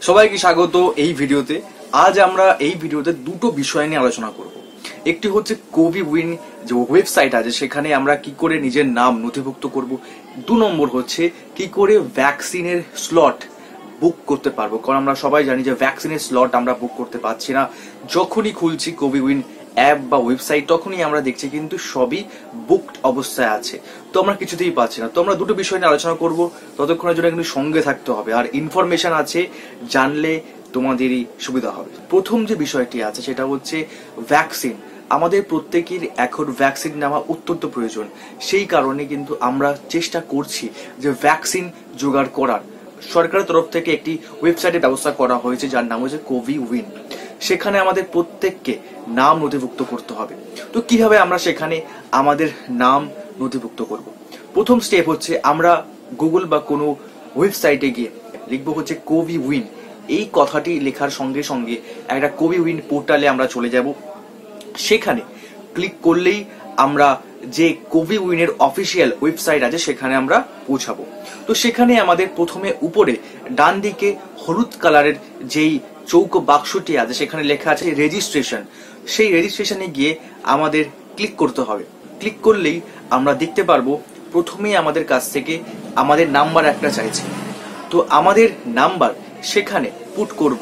সবাইকে স্বাগত এই ভিডিওতে। আজ আমরা এই ভিডিওতে দুটো বিষয় নিয়ে আলোচনা করব। একটি হচ্ছে কোভি উইন যে ওয়েবসাইট আছে, সেখানে আমরা কি করে নিজের নাম নথিভুক্ত করব। দু নম্বর হচ্ছে কি করে ভ্যাকসিনের স্লট বুক করতে পারব। কারণ আমরা সবাই জানি যে ভ্যাকসিনের স্লট আমরা বুক করতে পারছি না। যখনই খুলছি কোভি উইন অ্যাপ বা ওয়েবসাইট তখনই আমরা দেখছি কিন্তু সবই বুকড অবস্থায় আছে। তো আমরা কিছুতেই পাচ্ছি না। তো আমরা দুটো বিষয় নিয়ে আলোচনা করব, ততক্ষণের জন্য কিন্তু সঙ্গে থাকতে হবে। আর ইনফরমেশন আছে, জানলে তোমাদেরই সুবিধা হবে। প্রথম যে বিষয়টি আছে, সেটা হচ্ছে ভ্যাকসিন আমাদের প্রত্যেকের এখন ভ্যাকসিন নেওয়া অত্যন্ত প্রয়োজন। সেই কারণে কিন্তু আমরা চেষ্টা করছি যে ভ্যাকসিন জোগাড় করার। সরকারের তরফ থেকে একটি ওয়েবসাইটের ব্যবস্থা করা হয়েছে, যার নাম হচ্ছে কোভি উইন সেখানে আমাদের প্রত্যেককে নাম নথিভুক্ত করতে হবে। তো কীভাবে আমরা সেখানে আমাদের নাম নথিভুক্ত করব? প্রথম স্টেপ হচ্ছে আমরা গুগল বা কোনো ওয়েবসাইটে গিয়ে লিখব হচ্ছে কোভি উইন এই কথাটি লেখার সঙ্গে সঙ্গে একটা কোভি উইন পোর্টালে আমরা চলে যাব। সেখানে ক্লিক করলেই আমরা যে কোভি উইনের অফিসিয়াল ওয়েবসাইট আছে সেখানে আমরা পৌঁছাবো। তো সেখানে আমাদের প্রথমে উপরে ডান দিকে হলুদ কালারের যেই চৌকো বাক্সটি আছে, সেখানে লেখা আছে রেজিস্ট্রেশন সেই রেজিস্ট্রেশনে গিয়ে আমাদের ক্লিক করতে হবে। ক্লিক করলেই আমরা দেখতে পারব প্রথমেই আমাদের কাছ থেকে আমাদের নাম্বার একটা চাইছে। তো আমাদের নাম্বার সেখানে পুট করব।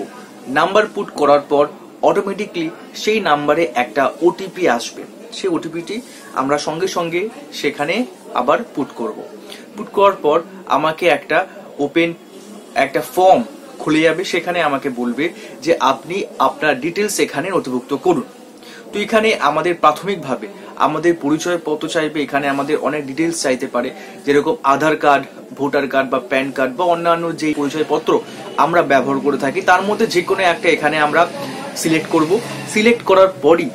নাম্বার পুট করার পর অটোমেটিকলি সেই নাম্বারে একটা ওটিপি আসবে। সেই ওটিপিটি আমরা সঙ্গে সঙ্গে সেখানে আবার পুট করব। পুট করার পর আমাকে একটা ওপেন একটা ফর্ম খুলে যাবে, সেখানে আমাকে বলবে যে আপনি আপনার ডিটেলস এখানে নথিভুক্ত করুন। তো এখানে আমাদের প্রাথমিকভাবে আমাদের পরিচয় পত্র চাইবে, এখানে আমাদের অনেক ডিটেলস চাইতে পারে, যেরকম আধার কার্ড ভোটার কার্ড বা প্যান কার্ড বা অন্যান্য যে পরিচয়পত্র আমরা ব্যবহার করে থাকি, তার মধ্যে যে কোনো একটা এখানে আমরা সিলেক্ট করব। সিলেক্ট করার পরই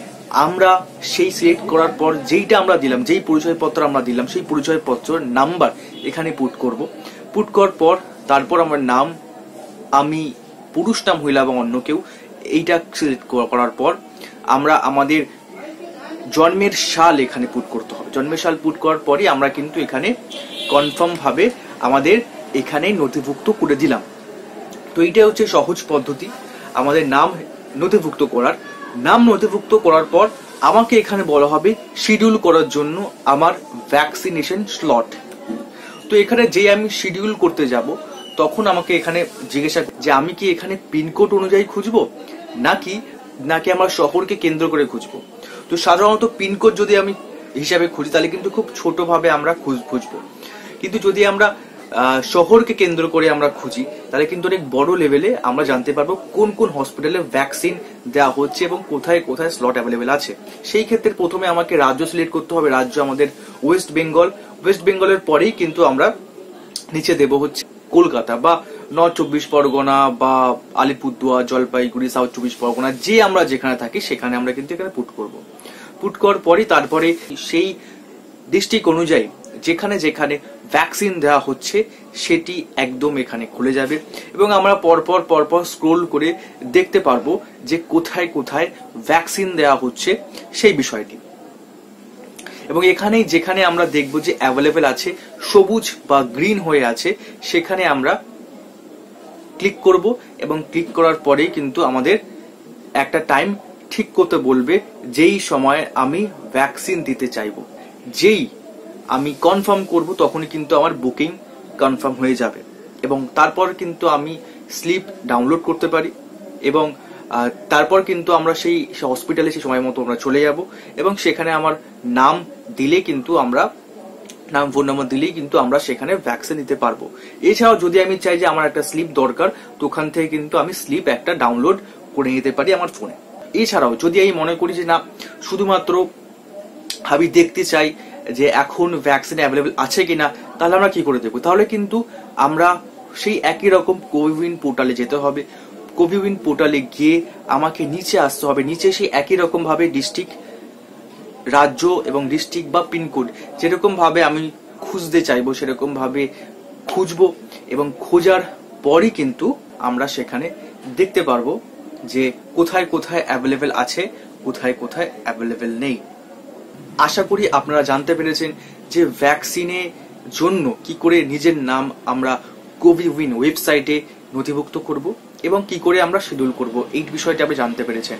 আমরা সেই সিলেক্ট করার পর যেইটা আমরা দিলাম, যেই পরিচয়পত্র আমরা দিলাম, সেই পরিচয়পত্র নাম্বার এখানে পুট করব। পুট করার পর তারপর আমার নাম আমি পুরুষ না, মহিলা এবং অন্য কেউ, এইটা সিলেক্ট করার পর আমরা আমাদের জন্মের সাল এখানে পুট করতে হবে। জন্মের সাল পুট করার পরই আমরা কিন্তু এখানে কনফার্ম ভাবে আমাদের এখানে নথিভুক্ত করে দিলাম। তো এইটা হচ্ছে সহজ পদ্ধতি। আমাদের নাম নথিভুক্ত করার। নাম নথিভুক্ত করার পর আমাকে এখানে বলা হবে শিডিউল করার জন্য আমার ভ্যাকসিনেশন স্লট তো এখানে যে আমি শিডিউল করতে যাব তখন আমাকে এখানে জিজ্ঞাসা যে আমি কি এখানে পিনকোড অনুযায়ী খুঁজবো? নাকি নাকি আমার শহরকে কেন্দ্র করে খুঁজবো? তো সাধারণত পিনকোড যদি আমি হিসাবে খুঁজি, তাহলে কিন্তু খুব ছোটভাবে আমরা খুঁজবো। কিন্তু যদি আমরা শহরকে কেন্দ্র করে আমরা খুঁজি, তাহলে কিন্তু অনেক বড় লেভেলে আমরা জানতে পারব কোন কোন হসপিটালে ভ্যাকসিন দেওয়া হচ্ছে এবং কোথায় কোথায় স্লট অ্যাভেলেবেল আছে। সেই ক্ষেত্রে প্রথমে আমাকে রাজ্য সিলেক্ট করতে হবে। রাজ্য আমাদের ওয়েস্ট বেঙ্গল ওয়েস্ট বেঙ্গলের পরেই কিন্তু আমরা নিচে দেব হচ্ছে। কলকাতা বা নর্থ চব্বিশ পরগনা বা আলিপুরদুয়ার, জলপাইগুড়ি সাউথ চব্বিশ পরগনা, যে আমরা যেখানে থাকি সেখানে আমরা কিন্তু এখানে পুট করব। পুট করার পরই তারপরে সেই ডিস্ট্রিক্ট অনুযায়ী যেখানে যেখানে ভ্যাকসিন দেওয়া হচ্ছে সেটি একদম এখানে খুলে যাবে এবং আমরা পরপর পরপর স্ক্রোল করে দেখতে পারব যে কোথায় কোথায় ভ্যাকসিন দেওয়া হচ্ছে সেই বিষয়টি। এবং এখানেই যেখানে আমরা দেখব যে অ্যাভেলেবেল আছে, সবুজ বা গ্রিন হয়ে আছে, সেখানে আমরা ক্লিক করব এবং ক্লিক করার পরেই কিন্তু আমাদের একটা টাইম ঠিক করতে বলবে যেই সময় আমি ভ্যাকসিন দিতে চাইব। যেই আমি কনফার্ম করব তখনই কিন্তু আমার বুকিং কনফার্ম হয়ে যাবে এবং তারপর কিন্তু আমি স্লিপ ডাউনলোড করতে পারি এবং তারপর কিন্তু আমরা সেই হসপিটালে সেই সময় মতো আমরা চলে যাব এবং সেখানে আমার নাম দিলে কিন্তু আমরা নাম ফোন নাম্বার দিলেই কিন্তু আমরা সেখানে ভ্যাকসিন নিতে পারব। এছাড়াও যদি আমি চাই যে আমার একটা স্লিপ দরকার, তো ওখান থেকে কিন্তু আমি স্লিপ একটা ডাউনলোড করে নিতে পারি আমার ফোনে এছাড়াও যদি আমি মনে করি যে, না, শুধুমাত্র আমি দেখতে চাই যে এখন ভ্যাকসিন অ্যাভেলেবেল আছে কিনা, তাহলে আমরা কি করে দেবো তাহলে কিন্তু আমরা সেই একই রকম কোভিন পোর্টালে যেতে হবে। কোভিন পোর্টালে গিয়ে আমাকে নিচে আসতে হবে। নিচে সেই একই রকম ভাবে ডিস্ট্রিক্ট রাজ্য এবং ডিস্ট্রিক্ট বা পিনকোড যেরকম ভাবে আমি খুঁজতে চাইব, সেরকম ভাবে খুঁজবো এবং খোঁজার পরই কিন্তু আমরা সেখানে দেখতে পারব যে কোথায় কোথায় অ্যাভেলেবেল আছে, কোথায় কোথায় অ্যাভেলেবেল নেই। আশা করি আপনারা জানতে পেরেছেন যে ভ্যাকসিনে জন্য কি করে নিজের নাম আমরা কোভিউইন ওয়েবসাইটে নথিভুক্ত করব এবং কি করে আমরা শিডিউল করব, এই বিষয়টি আপনি জানতে পেরেছেন।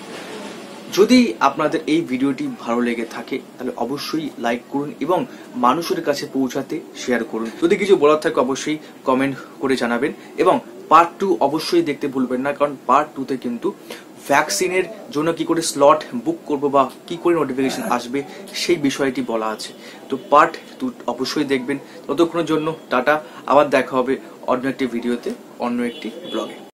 যদি আপনাদের এই ভিডিওটি ভালো লেগে থাকে, তাহলে অবশ্যই লাইক করুন এবং মানুষের কাছে পৌঁছাতে শেয়ার করুন। যদি কিছু বলার থাকে, অবশ্যই কমেন্ট করে জানাবেন এবং পার্ট টু অবশ্যই দেখতে ভুলবেন না, কারণ পার্ট টুতে কিন্তু ভ্যাকসিনের জন্য কি করে স্লট বুক করব বা কি করে নোটিফিকেশন আসবে, সেই বিষয়টি বলা আছে। তো পার্ট টু অবশ্যই দেখবেন। ততক্ষণের জন্য টাটা, আবার দেখা হবে অন্য একটি ভিডিওতে, অন্য একটি ব্লগে